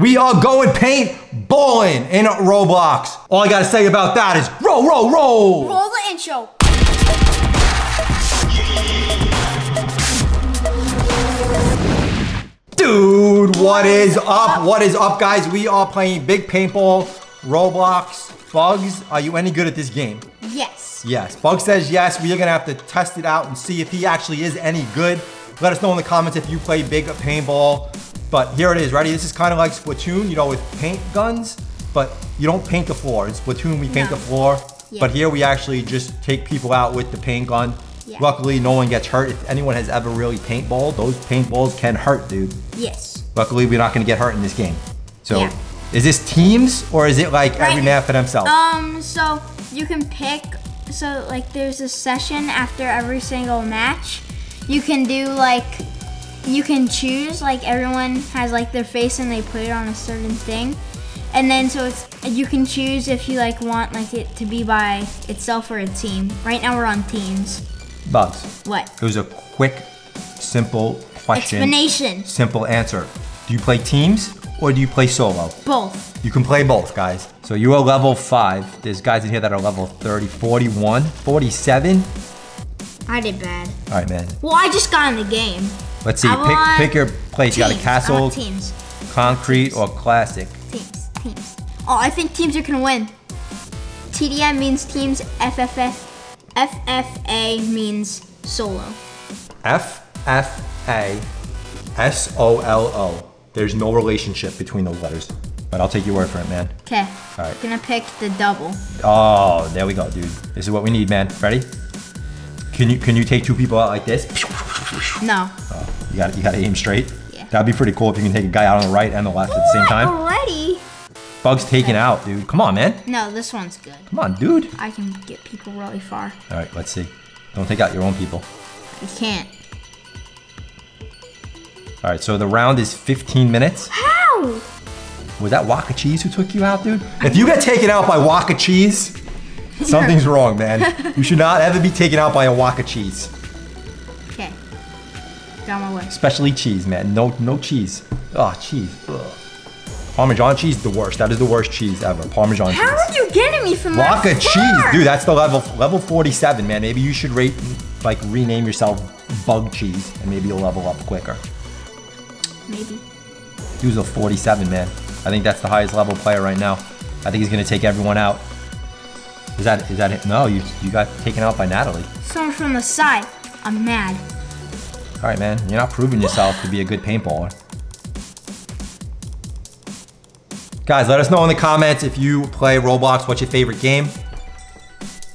We are going paint bowling in Roblox. All I gotta say about that is roll, roll, roll. Roll the intro. Dude, what is up? What is up, guys? We are playing big paintball, Roblox. Bugs, are you any good at this game? Yes. Yes. Bugs says yes. We are gonna have to test it out and see if he actually is any good. Let us know in the comments if you play big paintball. But here it is, ready? This is kind of like Splatoon, you know, with paint guns, but you don't paint the floor. In Splatoon, we paint No. the floor. Yeah. But here we actually just take people out with the paint gun. Yeah. Luckily, no one gets hurt. If anyone has ever really paintballed, those paintballs can hurt, dude. Yes. Luckily, we're not gonna get hurt in this game. So, Yeah. is this teams or is it like every Right. man for themselves? Um, so you can pick, so like there's a session after every single match. You can do like, you can choose, like everyone has like their face and they put it on a certain thing. And then so it's, you can choose if you like want like it to be by itself or a team. Right now we're on teams. Bugs. What? It was a quick, simple question. Explanation. Simple answer. Do you play teams or do you play solo? Both. You can play both, guys. So you are level 5. There's guys in here that are level 30, 41, 47. I did bad. All right, man. Well, I just got in the game. Let's see. I Pick, pick your place. You got a castle, teams. concrete, or classic. Teams, teams. Oh, I think teams are gonna win. TDM means teams. FFF, FFA means solo. F F A S O L O. There's no relationship between those letters. But I'll take your word for it, man. Okay. All right. Gonna pick the double. Oh, there we go, dude. This is what we need, man. Ready? Can you can you take two people out like this? No. Oh, you got you got to aim straight. Yeah. That'd be pretty cool if you can take a guy out on the right and the left at the same time. Already? Bugs taken out, dude. Come on, man. No, this one's good. Come on, dude. I can get people really far. All right, let's see. Don't take out your own people. You can't. All right, so the round is 15 minutes. How? Was that Waka Cheese who took you out, dude? If you get taken out by Waka Cheese, something's wrong, man. You should not ever be taken out by a Waka Cheese. Okay. Got my way. Especially cheese, man. No, no cheese. Oh, cheese. Ugh. Parmesan cheese, the worst. That is the worst cheese ever. Parmesan How cheese. How are you getting me from that Waka cheese, dude. That's the level level 47, man. Maybe you should rate like rename yourself Bug Cheese, and maybe you'll level up quicker. Maybe. He was a 47, man. I think that's the highest level player right now. I think he's gonna take everyone out. Is that is that it? No, you you got taken out by Natalie. Someone from the side. I'm mad. All right, man. You're not proving yourself to be a good paintballer. Guys, let us know in the comments if you play Roblox, what's your favorite game?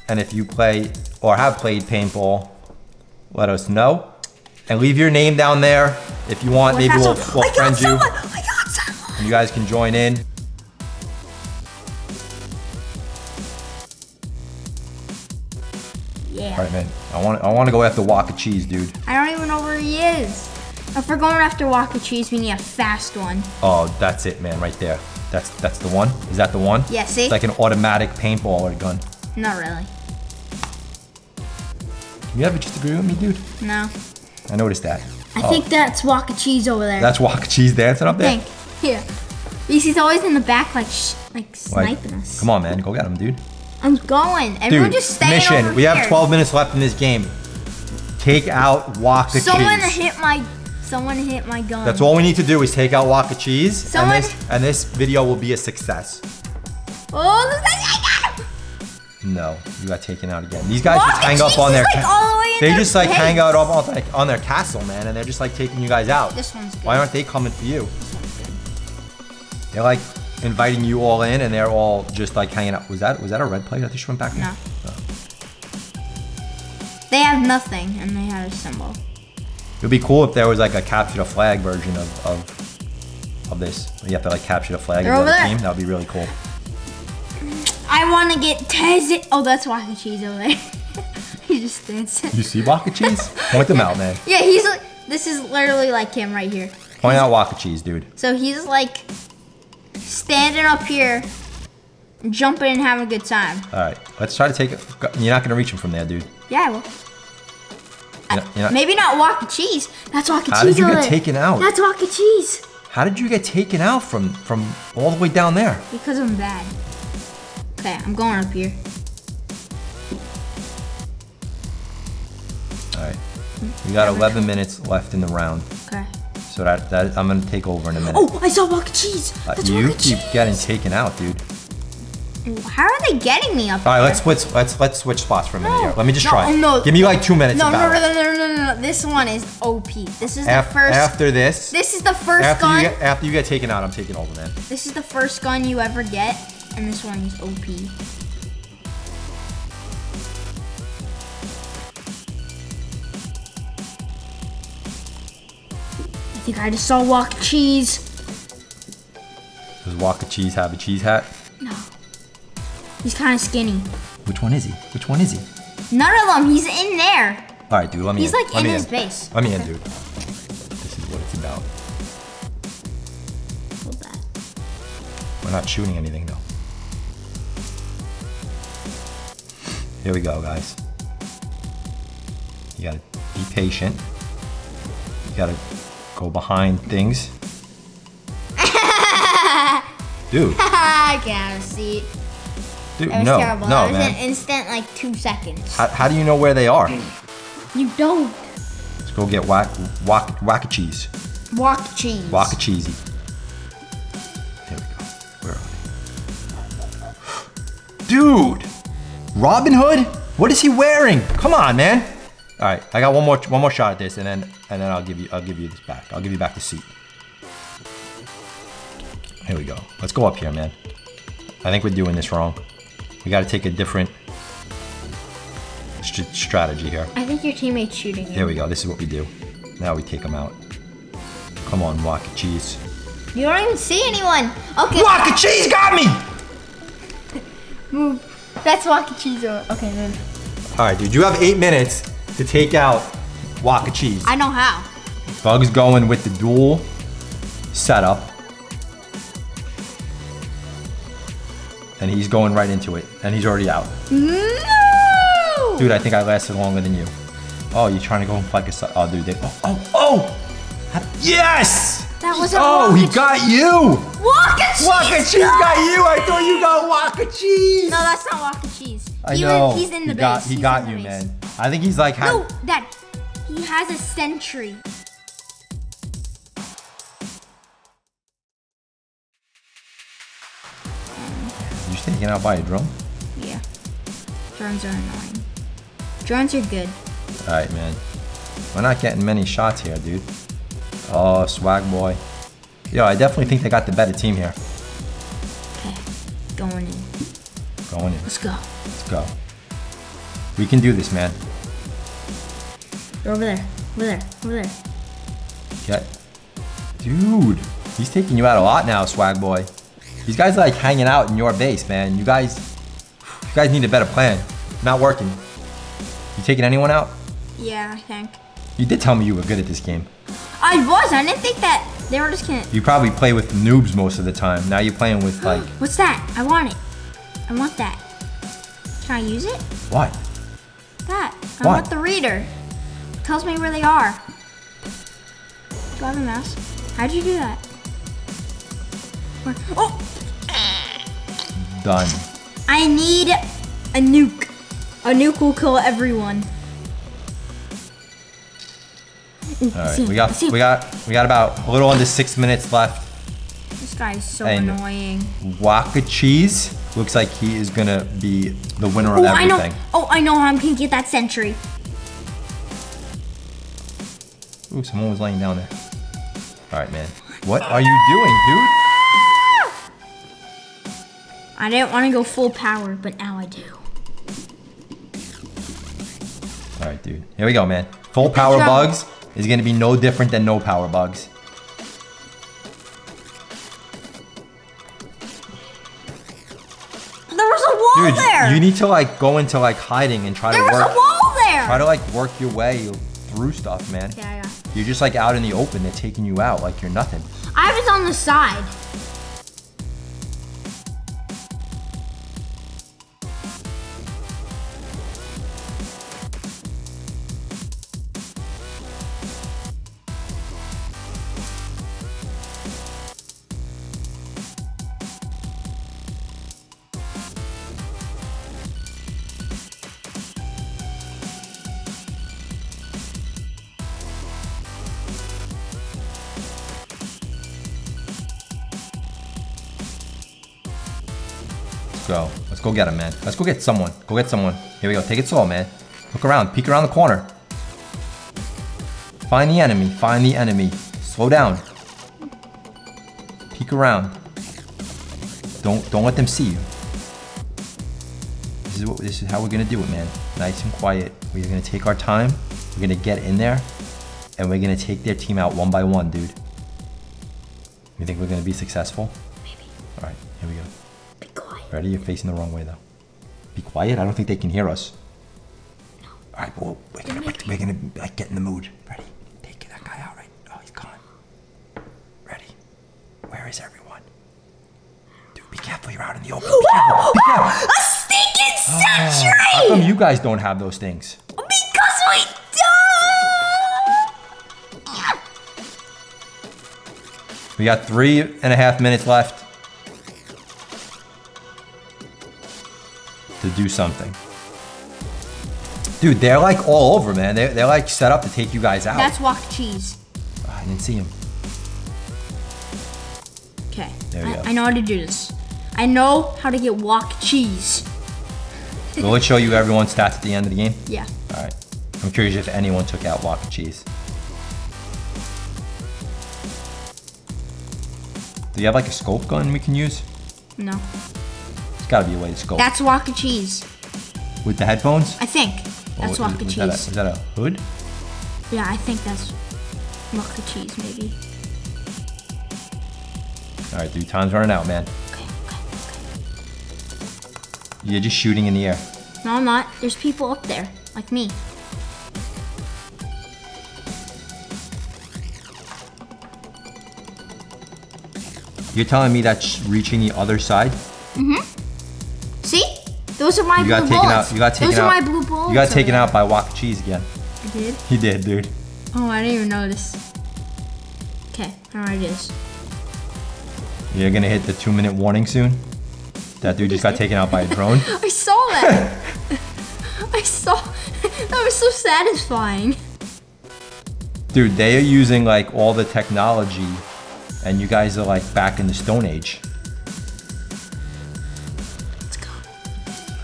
And if you play or have played paintball, let us know. And leave your name down there. If you want, oh, maybe we'll, we'll some- I got friend you. someone! I got someone! And you guys can join in. Right, man. I want I want to go after Waka Cheese, dude. I don't even know where he is. If we're going after Waka Cheese, we need a fast one. Oh, that's it, man, right there. That's that's the one. Is that the one? Yeah, see? It's like an automatic paintballer gun. Not really. You ever just agree with me, dude? No. I noticed that. I Oh, think that's Waka Cheese over there. that's Waka Cheese dancing up I there. think. Here. Because he's always in the back, like, like Like, sniping us. Come on, man, go get him, dude. I'm going. Everyone Dude, just stay mission. We have 12 minutes left in this game. Take out Waka Someone Cheese. hit my. Someone hit my gun. That's all we need to do is take out Waka Cheese, Someone- and this and this video will be a success. Oh, this I got him! No, you got taken out again. These guys just Waka hang up on their. like, the they just like base. hang out on, like, on their castle, man, and they're just like taking you guys out. This one's good. Why aren't they coming for you? They're like inviting you all in, and they're all just like hanging out. Was that was that a red plate? I think she went back? No. Oh. They have nothing, and they have a symbol. It'd be cool if there was like a capture the flag version of of, of this. You have to like capture the flag They're of over the there. team. That would be really cool. I want to get Tez. Oh, that's Waka Cheese over there. he's just dancing. You see Waka Cheese? Point them out, man. Yeah, he's like. This is literally like him right here. Point out Waka Cheese, dude. So he's like standing up here, jumping and having a good time. All right, let's try to take it. You're not gonna reach him from there, dude. Yeah, I will. You're not- you're not- Maybe not Waka Cheese. That's Waka How Cheese did you get taken out? That's Waka Cheese. How did you get taken out from from all the way down there? Because I'm bad. Okay, I'm going up here. All right. We got 11 minutes left in the round. Okay. So that, that I'm gonna take over in a minute. Oh, I saw Waka Cheese. Uh, That's you keep Cheese. getting taken out, dude. How are they getting me up All right, there? let's switch. Let's let's switch spots for a minute No. here. Let me just No, try. oh, no. Give me like two minutes. No, no, no, no, no, no, no. This one is OP. This is the first. After this, this is the first after gun. you get after you get taken out, I'm taking over, man. This is the first gun you ever get, and this one is OP. think I just saw Waka Cheese. Does Waka Cheese have a cheese hat? No. He's kind of skinny. Which one is he? Which one is he? None of them. He's in there. All right, dude. Let me. He's in. like Let in me his in. base. Let me in, dude. This is what it's about. Hold that. We're not shooting anything though. Here we go, guys. You gotta be patient. You gotta go behind things. Dude, I can't see. dude, That was no, terrible. no, that was man. an instant like two seconds. How, how do you know where they are? You don't. Let's go get whack, whack, whack cheese. Waka Cheese. Waka cheesy. Here we go. Where are they? Dude! Robin Hood? What is he wearing? Come on, man. All right, I got one more one more shot at this, and then and then I'll give you I'll give you this back. I'll give you back the seat. Here we go. Let's go up here, man. I think we're doing this wrong. We got to take a different st- strategy here. I think your teammate's shooting you. Here we go. This is what we do. Now we take them out. Come on, Waka Cheese. You don't even see anyone. Okay. Waka Cheese got me! Move. That's Waka Cheese. Okay, then. All right, dude, you have eight minutes to take out Waka Cheese. I know how. Bug's going with the dual setup. And he's going right into it. And he's already out. No. Dude, I think I lasted longer than you. Oh, you're trying to go like a Oh, dude. They, oh, oh, oh! Yes! That wasn't Oh, he Waka got you! Waka Cheese. Waka Cheese no! got you! I thought you got Waka Cheese! No, that's not Waka Cheese. I he know. Was, he's in the he base. got, he He's got you, man. I think he's like, No, Dad. He has a sentry. You're taken out by a drone? Yeah. Drones are annoying. Drones are good. All right, man. We're not getting many shots here, dude. Oh, swag boy. Yo, I definitely think they got the better team here. Okay. Going in. Going in. Let's go. Let's go. We can do this, man. They're over there. Over there. Over there. Get. Dude, he's taking you out a lot now, swag boy. These guys are like hanging out in your base, man. You guys, you guys need a better plan. Not working. You taking anyone out? Yeah, I think. You did tell me you were good at this game. I was. I didn't think that they were just gonna. You probably play with noobs most of the time. Now you're playing with like, What's that? I want it. I want that. Can I use it? what? That. I What? want the reader. Tells me where they are. Do I have a mouse? How'd you do that? Where? Oh! Done. I need a nuke. A nuke will kill everyone. All right, we got we got we got about a little under six minutes left. This guy is so And- annoying. Waka Cheese looks like he is gonna be the winner of Oh, I know. Oh, I know how I'm gonna get that sentry. Ooh, someone was laying down there. All right, man. What are you doing, dude? I didn't want to go full power, but now I do. All right, dude. Here we go, man. Full power bugs is gonna be no different than no power bugs. There was a wall Dude, there. you need to like go into like hiding and try there to was work. a wall there. Try to like work your way through stuff, man. yeah, yeah. You're just like out in the open. They're taking you out like you're nothing. I was on the side. Let's go. Let's go get him, man. Let's go get someone. Go get someone. Here we go. Take it slow, man. Look around. Peek around the corner. Find the enemy. Find the enemy. Slow down. Peek around. Don't don't let them see you. This is what this is how we're gonna do it, man. Nice and quiet. We're gonna take our time. We're gonna get in there, and we're gonna take their team out one by one, dude. You think we're gonna be successful? Maybe. All right, here we go. Ready? You're facing the wrong way though. Be quiet. I don't think they can hear us. All right, well, we're gonna, we're gonna like get in the mood. Ready? Take that guy out, right? Oh, he's gone. Ready? Where is everyone? Dude, be careful. You're out in the open. Be careful. Be careful. A stinking oh, How come you guys don't have those things? Because we don't! We got three and a half minutes left do something. Dude, they're like all over, man. They're, they're like set up to take you guys out. That's walk cheese. Oh, I didn't see him. Okay. There we I, go. I know how to do this. I know how to get walk cheese. Will it show you everyone's stats at the end of the game? Yeah. All right. I'm curious if anyone took out Walker Cheese. Do you have like a scope gun we can use? No. There's gotta be a way to scope. That's walk cheese. With the headphones? I think. That's walk is that a- cheese. Is that a hood? Yeah, I think that's walk cheese, maybe. All right, dude, time's running out, man. Okay, okay, You're just shooting in the air. No, I'm not. There's people up there, like me. You're telling me that's reaching the other side? See? Those are my You blue got taken bullets. out. You got taken Those out. are my blue bullets. You got taken out by Walker Cheese again. I did? He did, dude. Oh, I didn't even notice. Okay, alright it is. You're gonna hit the two minute warning soon. That dude just got taken out by a drone. I saw that. I saw. That was so satisfying. Dude, they are using like all the technology, and you guys are like back in the Stone Age.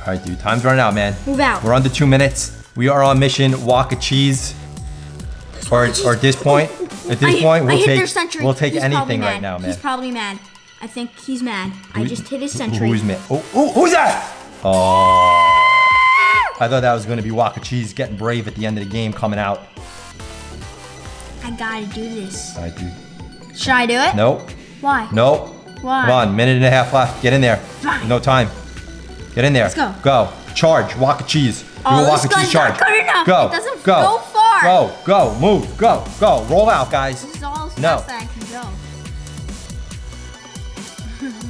All right, dude, time's running out, man. Move out. We're under two minutes. We are on mission Waka Cheese. Or, or at this point, at this I, point, we'll their take we'll take He's anything right now, man. He's probably mad. I think he's mad. I just hit his sentry. Who's mad? Oh, oh, who's that? Oh, I thought that was gonna be Waka Cheese getting brave at the end of the game, coming out. I gotta do this. Right, dude. Should I do it? Nope. Why? Nope. Why? Come on, minute and a half left. Get in there. Fine. No time. Get in there. Let's go. Go. Charge. Walk a cheese. Do Oh, a Waka cheese charge. good enough. Go. It doesn't go. go far. Go. Go. Move. Go. Go. Roll out, guys. This is all as No. I can go.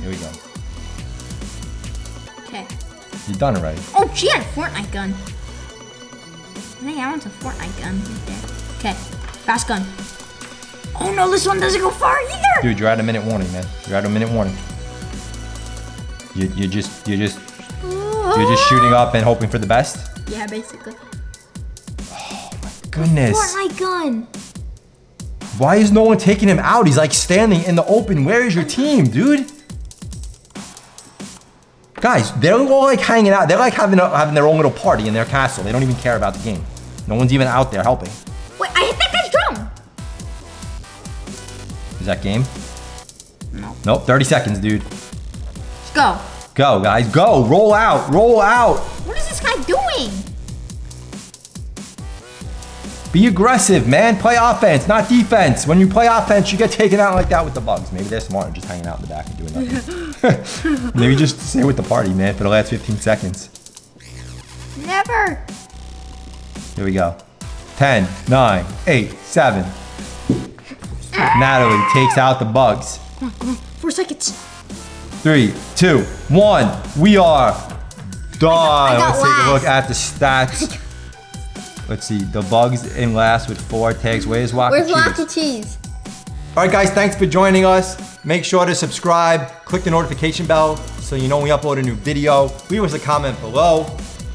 Here we go. Okay. You're done already. Oh, she had a Fortnite gun. I think I want a Fortnite gun right there. Okay. Fast gun. Oh no, this one doesn't go far either. Dude, you're at a minute warning, man. You're at a minute warning. You, you're just, you're just, you're just shooting up and hoping for the best. Yeah, basically. Oh my Goodness. Fortnite gun. Why is no one taking him out? He's like standing in the open. Where is your team, dude? Guys, they're all like hanging out. They're like having a, having their own little party in their castle. They don't even care about the game. No one's even out there helping. Wait, I hit that guy's drum. Is that game? No. Nope. 30 seconds, dude. Let's go. Go, guys. Go. Roll out. Roll out. What is this guy doing? Be aggressive, man. Play offense, not defense. When you play offense, you get taken out like that with the bugs. Maybe they're smart and just hanging out in the back and doing nothing. Maybe just stay with the party, man, for the last 15 seconds. Never. Here we go. 10, 9, 8, 7. Natalie takes out the bugs. Four seconds. Three, two, one. We are done. got Let's take a look at the stats. Let's see. The bugs in last with four tags. Where's Waka Where's Cheese? Locky Cheese? All right, guys, thanks for joining us. Make sure to subscribe, click the notification bell so you know when we upload a new video. Leave us a comment below.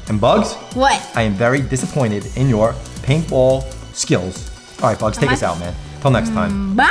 And Bugs, What? I am very disappointed in your paintball skills. All right, Bugs, take I- us out, man. Till next time. Bye.